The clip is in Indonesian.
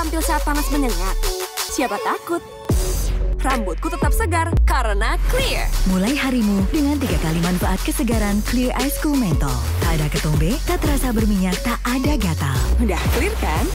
tampil saat panas menyengat? Siapa takut? Rambutku tetap segar karena Clear. Mulai harimu dengan tiga kali manfaat kesegaran Clear Ice Cool Menthol. Tak ada ketombe, tak terasa berminyak, tak ada gatal. Udah clear kan?